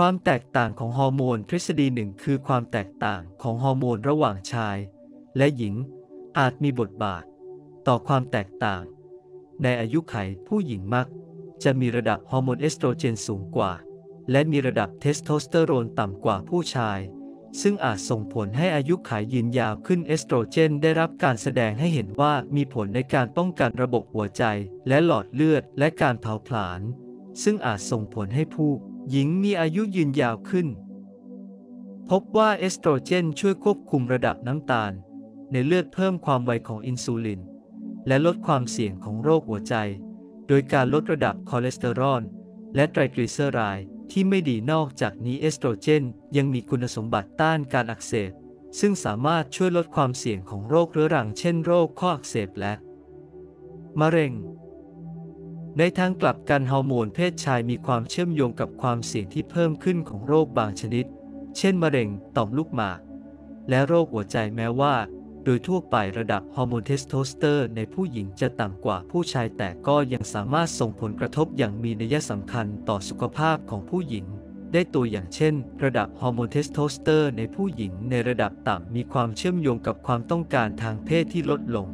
ความแตกต่างของฮอร์โมนทฤษฎีหนึ่งคือความแตกต่างของฮอร์โมนระหว่างชายและหญิงอาจมีบทบาท ต่อความแตกต่าง ในอายุขัยผู้หญิงมัก จะมีระดับฮอร์โมนเอสโตรเจนสูงกว่า และมีระดับเทสโทสเตอโรนต่ำกว่าผู้ชาย ซึ่งอาจส่งผลให้อายุขัยยืนยาวขึ้นเอสโตรเจนได้รับการแสดงให้เห็นว่ามีผลในการป้องกันระบบหัวใจ และหลอดเลือดและการเผาผลาญซึ่งอาจส่งผลให้ผู้ หญิงมีอายุยืนยาวขึ้น พบว่าเอสโตรเจนช่วยควบคุมระดับน้ำตาล ในเลือดเพิ่มความไวของอินซูลิน และลดความเสี่ยงของโรคหัวใจ โดยการลดระดับคอเลสเตอรอลและไตรกลีเซอไรด์ที่ไม่ดีนอกจากนี้เอสโตรเจนยังมีคุณสมบัติต้านการอักเสบ ซึ่งสามารถช่วยลดความเสี่ยงของโรคเรื้อรังเช่นโรคข้ออักเสบและ มะเร็ง ในทางกลับกันฮอร์โมนเพศชายมีความเชื่อมโยงกับความเสี่ยงที่เพิ่มขึ้นของโรคบางชนิด เช่นมะเร็งต่อมลูกหมาก และโรคหัวใจแม้ว่า โดยทั่วไประดับฮอร์โมนเทสโทสเตอโรนในผู้หญิงจะต่ำกว่าผู้ชายแต่ก็ยังสามารถส่งผลกระทบอย่างมีนัยสำคัญต่อสุขภาพของผู้หญิง ได้ตัวอย่างเช่น ระดับฮอร์โมนเทสโทสเตอโรนในผู้หญิงในระดับต่ำมีความเชื่อมโยงกับความต้องการทางเพศที่ลดลง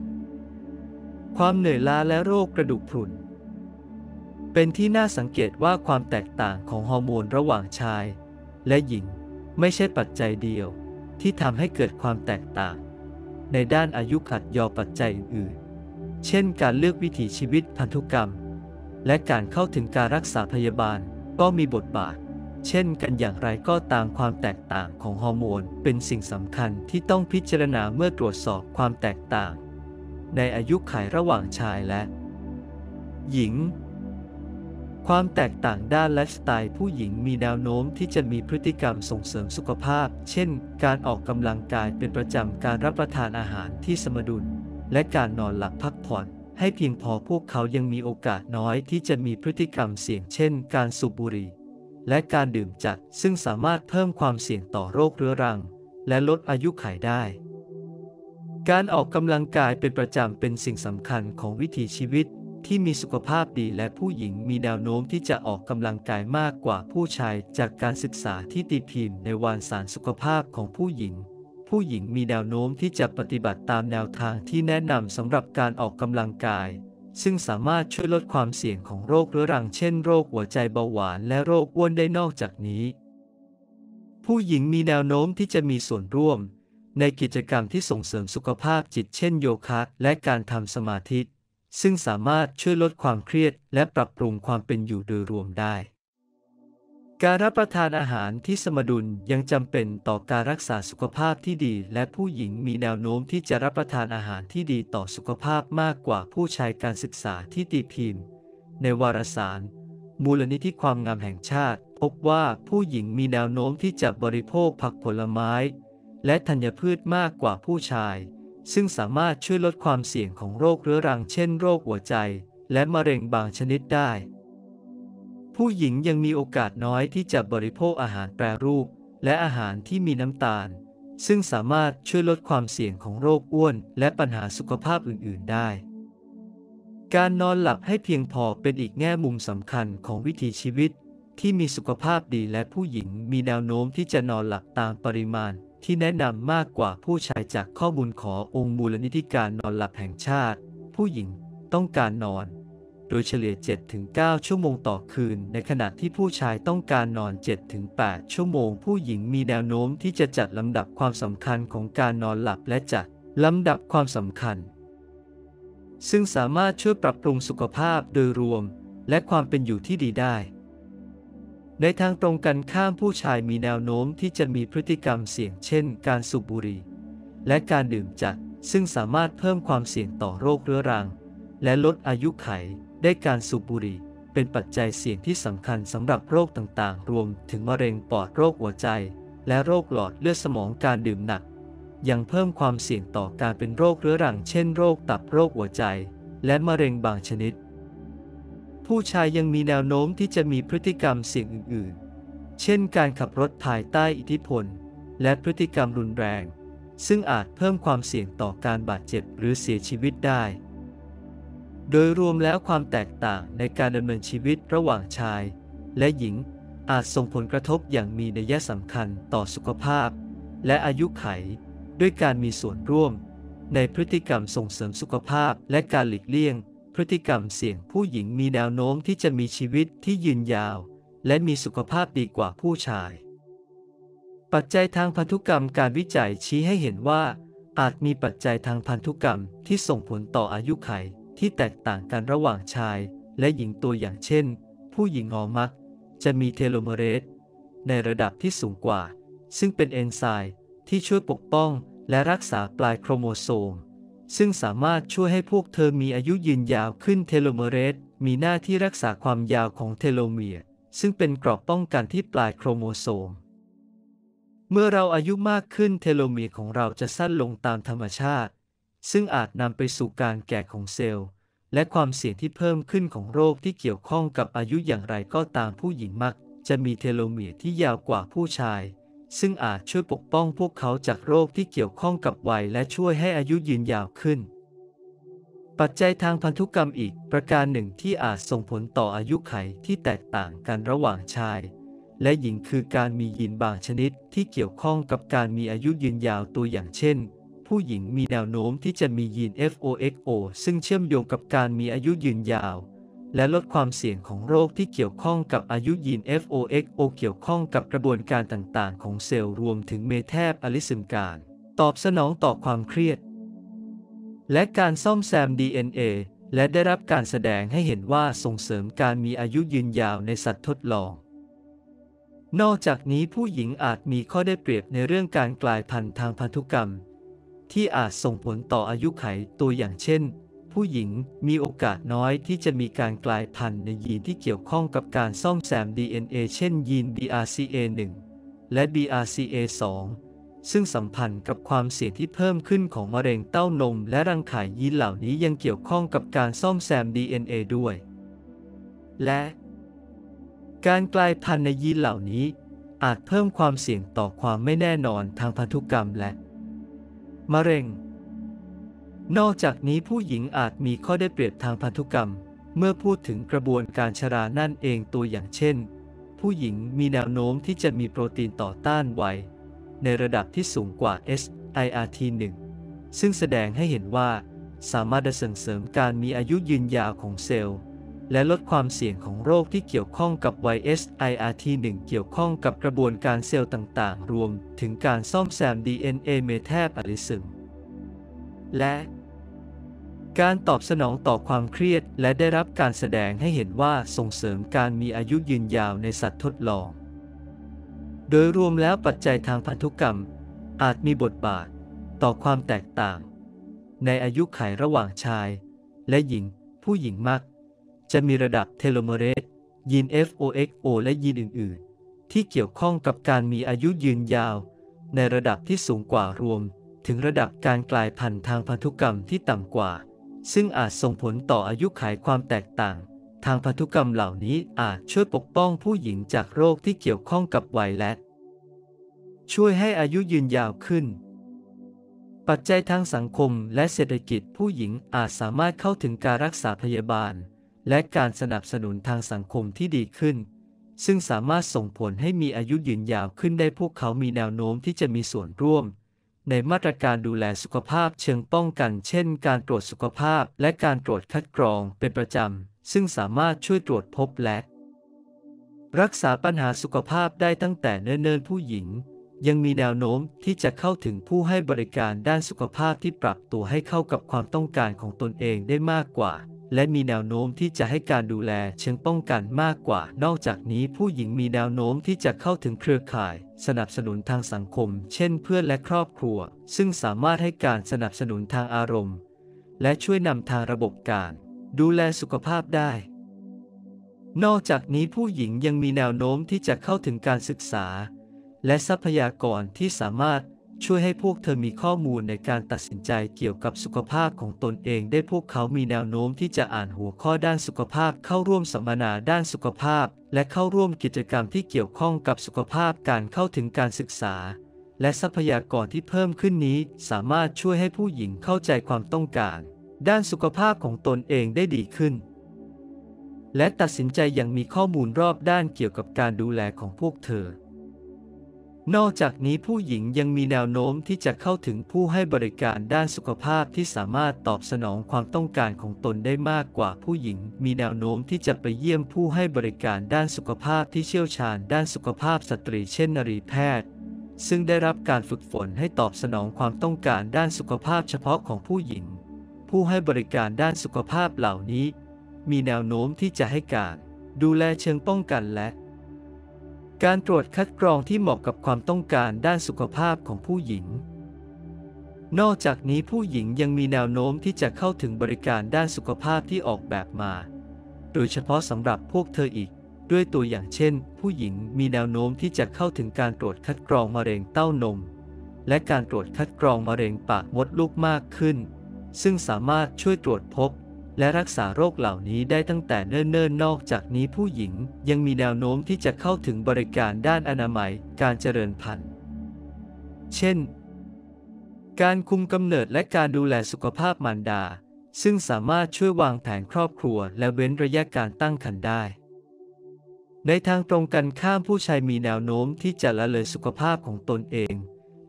ความเหนื่อยล้าและโรคกระดูกพรุน เป็นที่น่าสังเกตว่าความแตกต่างของฮอร์โมนระหว่างชาย และหญิงไม่ใช่ปัจจัยเดียว ที่ทำให้เกิดความแตกต่าง ในด้านอายุขัดยอปัจจัยอื่นๆ เช่นการเลือกวิถีชีวิตพันธุกรรม และการเข้าถึงการรักษาพยาบาลก็มีบทบาท เช่นกันอย่างไรก็ตามความแตกต่างของฮอร์โมนเป็นสิ่งสำคัญที่ต้องพิจารณาเมื่อตรวจสอบความแตกต่าง ในอายุขัยระหว่างชายและ หญิง ความแตกต่างด้านไลฟ์สไตล์ผู้หญิงมีแนวโน้มที่จะมีพฤติกรรมส่งเสริมสุขภาพ เช่น การออกกำลังกายเป็นประจำ การรับประทานอาหารที่สมดุล และการนอนหลับพักผ่อน ให้เพียงพอพวกเขายังมีโอกาสน้อยที่จะมีพฤติกรรมเสี่ยง เช่น การสูบบุหรี่ และการดื่มจัด ซึ่งสามารถเพิ่มความเสี่ยงต่อโรคเรื้อรัง และลดอายุขัยได้ การออกกำลังกายเป็นประจำเป็นสิ่งสำคัญของวิถีชีวิต ที่มีสุขภาพดีและผู้หญิงมีแนวโน้มที่จะออกกำลังกายมากกว่าผู้ชายจากการศึกษาที่ตีพิมพ์ในวารสารสุขภาพของผู้หญิง ผู้หญิงมีแนวโน้มที่จะปฏิบัติตามแนวทางที่แนะนำสำหรับการออกกำลังกาย ซึ่งสามารถช่วยลดความเสี่ยงของโรคเรื้อรังเช่นโรคหัวใจเบาหวานและโรคอ้วนได้นอกจากนี้ ผู้หญิงมีแนวโน้มที่จะมีส่วนร่วม ในกิจกรรมที่ส่งเสริมสุขภาพจิตเช่นโยคะ และการทำสมาธิ ซึ่งสามารถช่วยลดความเครียดและปรับปรุงความเป็นอยู่โดยรวมได้ การรับประทานอาหารที่สมดุลยังจำเป็นต่อการรักษาสุขภาพที่ดี และผู้หญิงมีแนวโน้มที่จะรับประทานอาหารที่ดีต่อสุขภาพมากกว่าผู้ชายการศึกษาที่ตีพิมพ์ ในวารสาร มูลนิธิความงามแห่งชาติ พบว่าผู้หญิงมีแนวโน้มที่จะบริโภคผักผลไม้ และธัญพืชมากกว่าผู้ชาย ซึ่งสามารถช่วยลดความเสี่ยงของโรคเรื้อรังเช่นโรคหัวใจ และมะเร็งบางชนิดได้ ผู้หญิงยังมีโอกาสน้อยที่จะบริโภคอาหารแปรรูป และอาหารที่มีน้ำตาล ซึ่งสามารถช่วยลดความเสี่ยงของโรคอ้วน และปัญหาสุขภาพอื่น ๆ ได้ การนอนหลับให้เพียงพอเป็นอีกแง่มุมสำคัญของวิถีชีวิตที่มีสุขภาพดีและผู้หญิงมีแนวโน้มที่จะนอนหลับตามปริมาณ ที่แนะนำมากกว่าผู้ชายจากข้อมูลขอองค์มูลนิธิการนอนหลับแห่งชาติ ผู้หญิงต้องการนอน โดยเฉลี่ย 7-9 ชั่วโมงต่อคืน ในขณะที่ผู้ชายต้องการนอน 7-8 ชั่วโมง ผู้หญิงมีแนวโน้มที่จะจัดลำดับความสำคัญของการนอนหลับและจัดลำดับความสำคัญ ซึ่งสามารถช่วยปรับปรุงสุขภาพโดยรวม และความเป็นอยู่ที่ดีได้ ในทางตรงกันข้ามผู้ชายมีแนวโน้มที่จะมีพฤติกรรมเสี่ยงเช่น การสูบบุหรี่และการดื่มจัด ซึ่งสามารถเพิ่มความเสี่ยงต่อโรคเรื้อรัง และลดอายุไขได้การสูบบุหรี่เป็นปัจจัยเสี่ยงที่สำคัญสำหรับโรคต่างๆ รวมถึงมะเร็งปอดโรคหัวใจ และโรคหลอดเลือดสมองการดื่มหนัก ยังเพิ่มความเสี่ยงต่อการเป็นโรคเรื้อรัง เช่นโรคตับโรคหัวใจ และมะเร็งบางชนิด ผู้ชายยังมีแนวโน้มที่จะมีพฤติกรรมเสี่ยงอื่นๆ เช่นการขับรถภายใต้อิทธิพล และพฤติกรรมรุนแรง ซึ่งอาจเพิ่มความเสี่ยงต่อการบาดเจ็บหรือเสียชีวิตได้ โดยรวมแล้วความแตกต่างในการดำเนินชีวิตระหว่างชาย และหญิงอาจส่งผลกระทบอย่างมีนัยสำคัญต่อสุขภาพ และอายุไข ด้วยการมีส่วนร่วม ในพฤติกรรมส่งเสริมสุขภาพและการหลีกเลี่ยง พฤติกรรมเสี่ยงผู้หญิงมีแนวโน้มที่จะมีชีวิตที่ยืนยาว และมีสุขภาพดีกว่าผู้ชาย ปัจจัยทางพันธุกรรมการวิจัยชี้ให้เห็นว่า อาจมีปัจจัยทางพันธุกรรมที่ส่งผลต่ออายุไขที่แตกต่างกันระหว่างชายและหญิงตัวอย่างเช่น ผู้หญิงออมัก จะมีเทโลเมอเรสในระดับที่สูงกว่า ซึ่งเป็นเอนไซม์ที่ช่วยปกป้องและรักษาปลายโครโมโซม ซึ่งสามารถช่วยให้พวกเธอมีอายุยืนยาวขึ้นเทโลเมอเรสมีหน้าที่รักษาความยาวของเทโลเมียร์ซึ่งเป็นครอบป้องกันที่ปลายโครโมโซม เมื่อเราอายุมากขึ้นเทโลเมียร์ของเราจะสั้นลงตามธรรมชาติ ซึ่งอาจนำไปสู่การแก่ของเซลล์ และความเสี่ยงที่เพิ่มขึ้นของโรคที่เกี่ยวข้องกับอายุอย่างไรก็ตามผู้หญิงมัก จะมีเทโลเมียร์ที่ยาวกว่าผู้ชาย ซึ่งอาจช่วยปกป้องพวกเขาจากโรคที่เกี่ยวข้องกับวัยและช่วยให้อายุยืนยาวขึ้น ปัจจัยทางพันธุกรรมอีกประการหนึ่งที่อาจส่งผลต่ออายุไขที่แตกต่างกันระหว่างชาย และหญิงคือการมียีนบางชนิดที่เกี่ยวข้องกับการมีอายุยืนยาวตัวอย่างเช่น ผู้หญิงมีแนวโน้มที่จะมียีน FOXO ซึ่งเชื่อมโยงกับการมีอายุยืนยาว และลดความเสี่ยงของโรคที่เกี่ยวข้องกับอายุยีน FOXO เกี่ยวข้องกับกระบวนการต่างๆ ของเซลล์รวมถึงเมแทบอลิซึมการ ตอบสนองต่อความเครียด และการซ่อมแซม DNA และได้รับการแสดงให้เห็นว่าส่งเสริมการมีอายุยืนยาวในสัตว์ทดลอง นอกจากนี้ผู้หญิงอาจมีข้อได้เปรียบในเรื่องการกลายพันธุ์ทางพันธุกรรม ที่อาจส่งผลต่ออายุไขตัวอย่างเช่น ผู้หญิงมีโอกาสน้อยที่จะมีการกลายพันธุ์ในยีนที่เกี่ยวข้องกับการซ่อมแซม DNA เช่นยีน BRCA1 และ BRCA2 ซึ่งสัมพันธ์กับความเสี่ยงที่เพิ่มขึ้นของมะเร็งเต้านม และรังไข่ยีนเหล่านี้ยังเกี่ยวข้องกับการซ่อมแซม DNA ด้วย และ การกลายพันธุ์ในยีนเหล่านี้ อาจเพิ่มความเสี่ยงต่อความไม่แน่นอนทางพันธุกรรมและ มะเร็ง นอกจากนี้ผู้หญิงอาจมีข้อได้เปรียบทางพันธุกรรม เมื่อพูดถึงกระบวนการชรานั่นเองตัวอย่างเช่น ผู้หญิงมีแนวโน้มที่จะมีโปรตีนต่อต้านไวในระดับที่สูงกว่า SIRT1 ซึ่งแสดงให้เห็นว่า สามารถส่งเสริมการมีอายุยืนยาวของเซลล์ และลดความเสี่ยงของโรคที่เกี่ยวข้องกับวัย SIRT1 เกี่ยวข้องกับกระบวนการเซลล์ต่างๆ รวมถึงการซ่อมแซม DNA เมแทบอลิซึม และ การตอบสนองต่อความเครียดและได้รับการแสดงให้เห็นว่าส่งเสริมการมีอายุยืนยาวในสัตว์ทดลอง โดยรวมแล้วปัจจัยทางพันธุกรรม อาจมีบทบาทต่อความแตกต่าง ในอายุไขระหว่างชาย และหญิง ผู้หญิงมัก จะมีระดับเทโลเมเรสยีน FOXO และยีนอื่น ๆ ที่เกี่ยวข้องกับการมีอายุยืนยาว ในระดับที่สูงกว่ารวม ถึงระดับการกลายพันธุ์ทางพันธุกรรมที่ต่ำกว่า ซึ่งอาจส่งผลต่ออายุขัยความแตกต่าง ทางพันธุกรรมเหล่านี้อาจช่วยปกป้องผู้หญิงจากโรคที่เกี่ยวข้องกับวัยและ ช่วยให้อายุยืนยาวขึ้น ปัจจัยทางสังคมและเศรษฐกิจผู้หญิงอาจสามารถเข้าถึงการรักษาพยาบาล และการสนับสนุนทางสังคมที่ดีขึ้นซึ่งสามารถส่งผลให้มีอายุยืนยาวขึ้นได้พวกเขามีแนวโน้มที่จะมีส่วนร่วม ในมาตรการดูแลสุขภาพเชิงป้องกัน เช่น การตรวจสุขภาพและการตรวจคัดกรองเป็นประจำ ซึ่งสามารถช่วยตรวจพบและ รักษาปัญหาสุขภาพได้ตั้งแต่เนิ่นๆผู้หญิง ยังมีแนวโน้มที่จะเข้าถึงผู้ให้บริการด้านสุขภาพที่ปรับตัวให้เข้ากับความต้องการของตนเองได้มากกว่า และมีแนวโน้มที่จะให้การดูแลเชิงป้องกันมากกว่า นอกจากนี้ผู้หญิงมีแนวโน้มที่จะเข้าถึงเครือข่าย สนับสนุนทางสังคม เช่นเพื่อนและครอบครัว ซึ่งสามารถให้การสนับสนุนทางอารมณ์ และช่วยนำทางระบบการ ดูแลสุขภาพได้ นอกจากนี้ผู้หญิงยังมีแนวโน้มที่จะเข้าถึงการศึกษา และทรัพยากรที่สามารถ ช่วยให้พวกเธอมีข้อมูลในการตัดสินใจเกี่ยวกับสุขภาพของตนเองได้พวกเขามีแนวโน้มที่จะอ่านหัวข้อด้านสุขภาพเข้าร่วมสัมมนาด้านสุขภาพ และเข้าร่วมกิจกรรมที่เกี่ยวข้องกับสุขภาพการเข้าถึงการศึกษา และทรัพยากรที่เพิ่มขึ้นนี้ สามารถช่วยให้ผู้หญิงเข้าใจความต้องการ ด้านสุขภาพของตนเองได้ดีขึ้น และตัดสินใจอย่างมีข้อมูลรอบด้านเกี่ยวกับการดูแลของพวกเธอ นอกจากนี้ผู้หญิงยังมีแนวโน้มที่จะเข้าถึงผู้ให้บริการด้านสุขภาพที่สามารถตอบสนองความต้องการของตนได้มากกว่าผู้หญิง มีแนวโน้มที่จะไปเยี่ยมผู้ให้บริการด้านสุขภาพที่เชี่ยวชาญด้านสุขภาพสตรีเช่นนรีแพทย์ ซึ่งได้รับการฝึกฝนให้ตอบสนองความต้องการด้านสุขภาพเฉพาะของผู้หญิง ผู้ให้บริการด้านสุขภาพเหล่านี้ มีแนวโน้มที่จะให้การ ดูแลเชิงป้องกันและ การตรวจคัดกรองที่เหมาะกับความต้องการด้านสุขภาพของผู้หญิง นอกจากนี้ผู้หญิงยังมีแนวโน้มที่จะเข้าถึงบริการด้านสุขภาพที่ออกแบบมา โดยเฉพาะสำหรับพวกเธออีก ด้วยตัวอย่างเช่น ผู้หญิงมีแนวโน้มที่จะเข้าถึงการตรวจคัดกรองมะเร็งเต้านม และการตรวจคัดกรองมะเร็งปากมดลูกมากขึ้น ซึ่งสามารถช่วยตรวจพบ และรักษาโรคเหล่านี้ได้ตั้งแต่เนิ่นๆ นอกจากนี้ผู้หญิงยังมีแนวโน้มที่จะเข้าถึงบริการด้านอนามัยการเจริญพันธุ์ เช่น การคุมกำเนิดและการดูแลสุขภาพมารดา ซึ่งสามารถช่วยวางแผนครอบครัว และเว้นระยะการตั้งครรภ์ได้ ในทางตรงกันข้ามผู้ชายมีแนวโน้มที่จะละเลยสุขภาพของตนเอง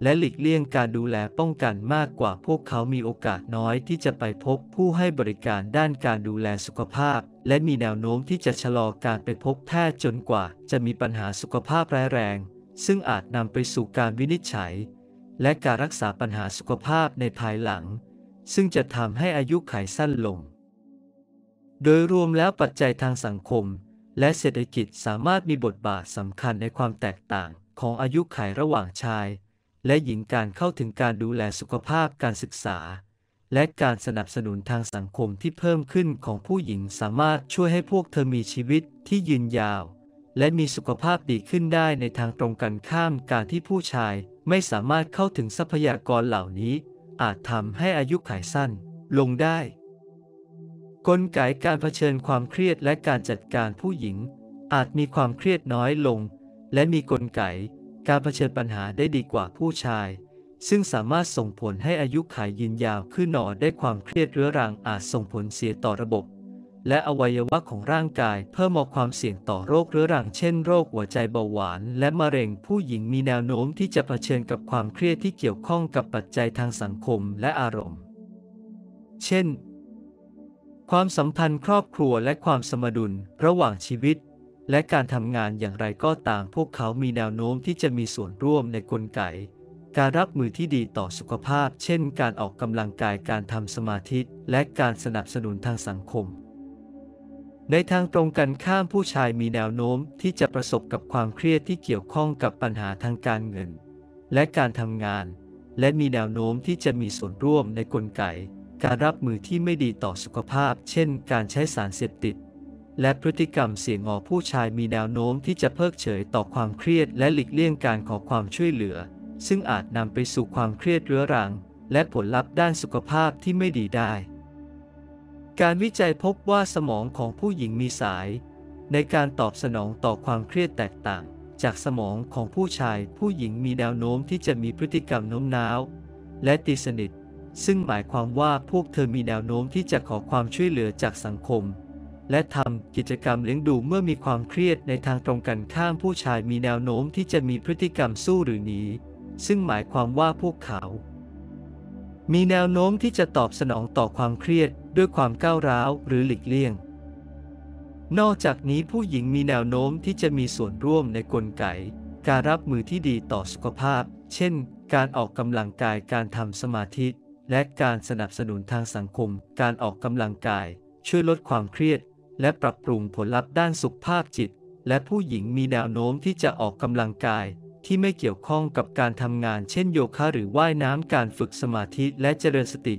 และหลีกเลี่ยงการดูแลป้องกันมากกว่าพวกเขามีโอกาสน้อยที่จะไปพบผู้ให้บริการด้านการดูแลสุขภาพ และมีแนวโน้มที่จะชะลอการไปพบแพทย์จนกว่า จะมีปัญหาสุขภาพร้ายแรง ซึ่งอาจนำไปสู่การวินิจฉัย และการรักษาปัญหาสุขภาพในภายหลัง ซึ่งจะทำให้อายุขัยสั้นลง โดยรวมแล้วปัจจัยทางสังคม และเศรษฐกิจสามารถมีบทบาทสำคัญในความแตกต่างของอายุขัยระหว่างชาย และหญิงการเข้าถึงการดูแลสุขภาพการศึกษา และการสนับสนุนทางสังคมที่เพิ่มขึ้นของผู้หญิงสามารถช่วยให้พวกเธอมีชีวิตที่ยืนยาว และมีสุขภาพดีขึ้นได้ในทางตรงกันข้ามการที่ผู้ชายไม่สามารถเข้าถึงทรัพยากรเหล่านี้ อาจทำให้อายุขัยสั้นลงได้ กลไกการเผชิญความเครียดและการจัดการผู้หญิง อาจมีความเครียดน้อยลง และมีกลไก การเผชิญปัญหาได้ดีกว่าผู้ชาย ซึ่งสามารถส่งผลให้อายุขัยยืนยาวขึ้นหนอได้ความเครียดเรื้อรังอาจส่งผลเสียต่อระบบ และอวัยวะของร่างกายเพิ่มความเสี่ยงต่อโรคเรื้อรังเช่นโรคหัวใจเบาหวาน และมะเร็งผู้หญิงมีแนวโน้มที่จะเผชิญกับความเครียดที่เกี่ยวข้องกับปัจจัยทางสังคมและอารมณ์ เช่น ความสัมพันธ์ครอบครัวและความสมดุลระหว่างชีวิต และการทำงานอย่างไรก็ตามพวกเขามีแนวโน้มที่จะมีส่วนร่วมในกลไก การรับมือที่ดีต่อสุขภาพ เช่น การออกกำลังกายการทำสมาธิและการสนับสนุนทางสังคม ในทางตรงกันข้ามผู้ชายมีแนวโน้มที่จะประสบกับความเครียดที่เกี่ยวข้องกับปัญหาทางการเงิน และการทำงาน และมีแนวโน้มที่จะมีส่วนร่วมในกลไก การรับมือที่ไม่ดีต่อสุขภาพ เช่น การใช้สารเสพติด และพฤติกรรมเสี่ยงออผู้ชายมีแนวโน้มที่จะเพิกเฉยต่อความเครียดและหลีกเลี่ยงการขอความช่วยเหลือ ซึ่งอาจนำไปสู่ความเครียดเรื้อรัง และผลลัพธ์ด้านสุขภาพที่ไม่ดีได้ การวิจัยพบว่าสมองของผู้หญิงมีสาย ในการตอบสนองต่อความเครียดแตกต่าง จากสมองของผู้ชาย ผู้หญิงมีแนวโน้มที่จะมีพฤติกรรมโน้มน้าว และตีสนิท ซึ่งหมายความว่าพวกเธอมีแนวโน้มที่จะขอความช่วยเหลือจากสังคม และทำกิจกรรมเลี้ยงดูเมื่อมีความเครียดในทางตรงกันข้ามผู้ชายมีแนวโน้มที่จะมีพฤติกรรมสู้หรือหนี ซึ่งหมายความว่าพวกเขา มีแนวโน้มที่จะตอบสนองต่อความเครียดด้วยความก้าวร้าวหรือหลีกเลี่ยง นอกจากนี้ผู้หญิงมีแนวโน้มที่จะมีส่วนร่วมในกลไก การรับมือที่ดีต่อสุขภาพ เช่น การออกกำลังกายการทำสมาธิและการสนับสนุนทางสังคม การออกกำลังกาย ช่วยลดความเครียด และปรับปรุงผลลัพธ์ด้านสุขภาพจิต และผู้หญิงมีแนวโน้มที่จะออกกำลังกาย ที่ไม่เกี่ยวข้องกับการทำงาน เช่นโยคะหรือว่ายน้ำการฝึกสมาธิและเจริญสติ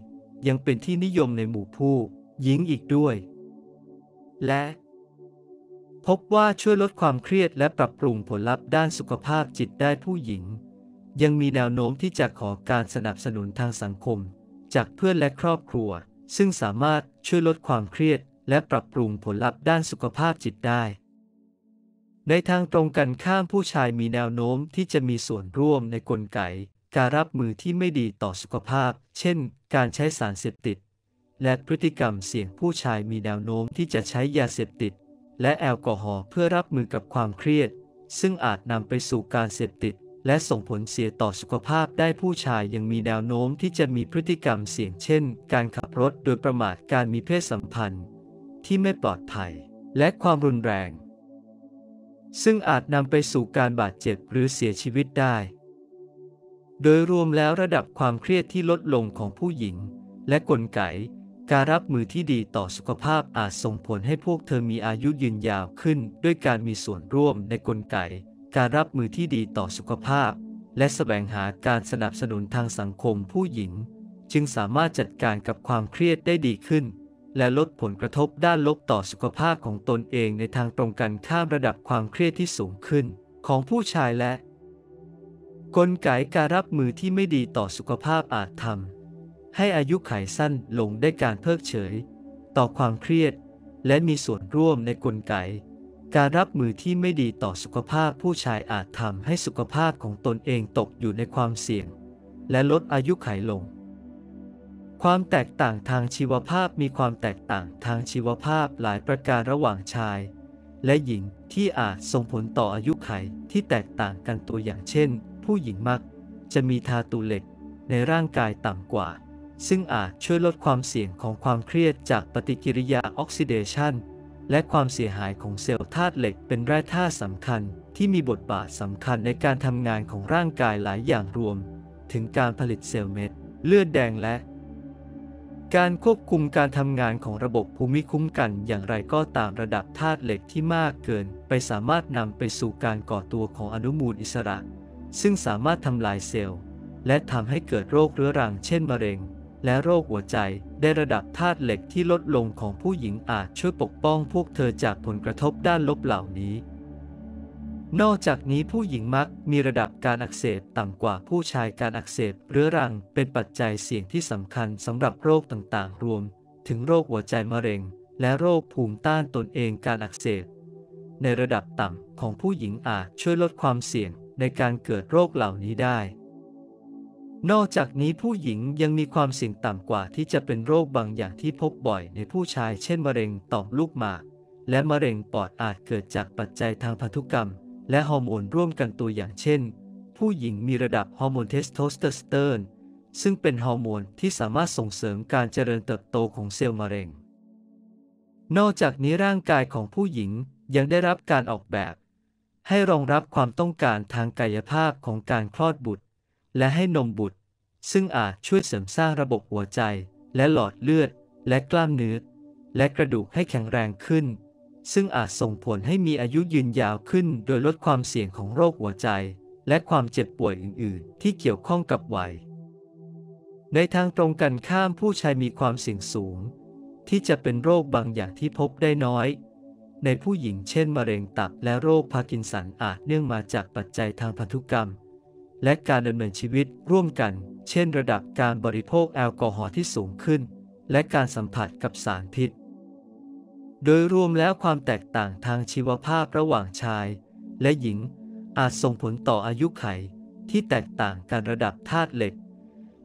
ยังเป็นที่นิยมในหมู่ผู้หญิงอีกด้วย และ พบว่าช่วยลดความเครียดและปรับปรุงผลลัพธ์ด้านสุขภาพจิตได้ผู้หญิง ยังมีแนวโน้มที่จะขอการสนับสนุนทางสังคม จากเพื่อนและครอบครัว ซึ่งสามารถช่วยลดความเครียด และปรับปรุงผลลัพธ์ด้านสุขภาพจิตได้ ในทางตรงกันข้ามผู้ชายมีแนวโน้มที่จะมีส่วนร่วมในกลไก การรับมือที่ไม่ดีต่อสุขภาพ เช่น การใช้สารเสพติด และพฤติกรรมเสี่ยงผู้ชายมีแนวโน้มที่จะใช้ยาเสพติด และแอลกอฮอล์เพื่อรับมือกับความเครียด ซึ่งอาจนำไปสู่การเสพติดและส่งผลเสียต่อสุขภาพได้ผู้ชายยังมีแนวโน้มที่จะมีพฤติกรรมเสี่ยงเช่น การขับรถโดยประมาทการมีเพศสัมพันธ์ ที่ไม่ปลอดภัย และความรุนแรง ซึ่งอาจนำไปสู่การบาดเจ็บหรือเสียชีวิตได้ โดยรวมแล้วระดับความเครียดที่ลดลงของผู้หญิง และกลไกการรับมือที่ดีต่อสุขภาพอาจส่งผลให้พวกเธอมีอายุยืนยาวขึ้น ด้วยการมีส่วนร่วมในกลไก การรับมือที่ดีต่อสุขภาพ และแสวงหาการสนับสนุนทางสังคมผู้หญิง จึงสามารถจัดการกับความเครียดได้ดีขึ้น และลดผลกระทบด้านลบต่อสุขภาพของตนเองในทางตรงกันข้ามระดับความเครียดที่สูงขึ้น ของผู้ชายและ กลไกการรับมือที่ไม่ดีต่อสุขภาพอาจทำให้อายุขัยสั้นลงได้การเพิกเฉย ต่อความเครียด และมีส่วนร่วมในกลไก การรับมือที่ไม่ดีต่อสุขภาพผู้ชายอาจทำให้สุขภาพของตนเองตกอยู่ในความเสี่ยง และลดอายุขัยลง ความแตกต่างทางชีวภาพมีความแตกต่างทางชีวภาพหลายประการระหว่างชาย และหญิงที่อาจส่งผลต่ออายุขัยที่แตกต่างกันตัวอย่างเช่น ผู้หญิงมักจะมีธาตุเหล็กในร่างกายต่ำกว่า ซึ่งอาจช่วยลดความเสี่ยงของความเครียดจากปฏิกิริยาออกซิเดชันและความเสียหายของเซลล์ธาตุเหล็กเป็นแร่ธาตุสำคัญที่มีบทบาทสำคัญในการทำงานของร่างกายหลายอย่างรวม ถึงการผลิตเซลล์เม็ด เลือดแดงและ การควบคุมการทำงานของระบบภูมิคุ้มกันอย่างไรก็ตามระดับธาตุเหล็กที่มากเกิน ไปสามารถนำไปสู่การก่อตัวของอนุมูลอิสระ ซึ่งสามารถทำลายเซลล์ และทำให้เกิดโรคเรื้อรังเช่นมะเร็ง และโรคหัวใจได้ระดับธาตุเหล็กที่ลดลงของผู้หญิงอาจช่วยปกป้องพวกเธอจากผลกระทบด้านลบเหล่านี้ นอกจากนี้ผู้หญิงมักมีระดับการอักเสบต่ำกว่าผู้ชายการอักเสบเรื้อรังเป็นปัจจัยเสี่ยงที่สำคัญสำหรับโรคต่างๆ รวม ถึงโรคหัวใจมะเร็ง และโรคภูมิต้านตนเองการอักเสบในระดับต่ำของผู้หญิงอาจช่วยลดความเสี่ยงในการเกิดโรคเหล่านี้ได้ นอกจากนี้ผู้หญิงยังมีความเสี่ยงต่ำกว่าที่จะเป็นโรคบางอย่างที่พบบ่อยในผู้ชาย เช่นมะเร็งต่อมลูกหมาก และมะเร็งปอดอาจเกิดจากปัจจัยทางพันธุกรรม และฮอร์โมนร่วมกันตัวอย่างเช่น ผู้หญิงมีระดับฮอร์โมนเทสโทสเตอโสเตอรนซึ่งเป็นฮอร์โมนที่สามารถส่งเสริมการเจริญเติบโตของเซลล์มะเร็ง นอกจากนี้ร่างกายของผู้หญิงยังได้รับการออกแบบ ให้รองรับความต้องการทางกายภาพของการคลอดบุตร และให้นมบุตร ซึ่งอาจช่วยเสริมสร้างระบบหัวใจ และหลอดเลือด และกล้ามเนื้อ และกระดูกให้แข็งแรงขึ้น ซึ่งอาจส่งผลให้มีอายุยืนยาวขึ้น โดยลดความเสี่ยงของโรคหัวใจ และความเจ็บป่วยอื่น ๆ ที่เกี่ยวข้องกับวัย ในทางตรงกันข้ามผู้ชายมีความเสี่ยงสูง ที่จะเป็นโรคบางอย่างที่พบได้น้อย ในผู้หญิงเช่นมะเร็งตับและโรคพาร์กินสันอาจเนื่องมาจากปัจจัยทางพันธุกรรม และการดำเนินชีวิตร่วมกัน เช่น ระดับการบริโภคแอลกอฮอล์ที่สูงขึ้น และการสัมผัสกับสารพิษ โดยรวมแล้วความแตกต่างทางชีวภาพระหว่างชายและหญิงอาจส่งผลต่ออายุขัยที่แตกต่างกันระดับธาตุเหล็ก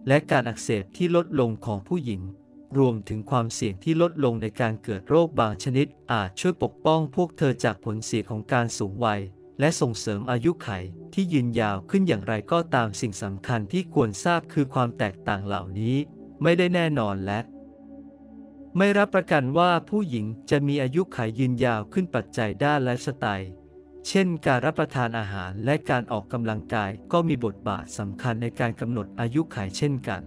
และการอักเสบที่ลดลงของผู้หญิง รวมถึงความเสี่ยงที่ลดลงในการเกิดโรคบางชนิด อาจช่วยปกป้องพวกเธอจากผลเสียของการสูงวัย และส่งเสริมอายุไขที่ยืนยาวขึ้นอย่างไรก็ตามสิ่งสำคัญที่ควรทราบคือความแตกต่างเหล่านี้ ไม่ได้แน่นอนและ ไม่รับประกันว่าผู้หญิงจะมีอายุขัยยืนยาวขึ้นปัจจัยด้านไลฟ์สไตล์ เช่น การรับประทานอาหารและการออกกำลังกายก็มีบทบาทสำคัญในการกำหนดอายุขัยเช่นกัน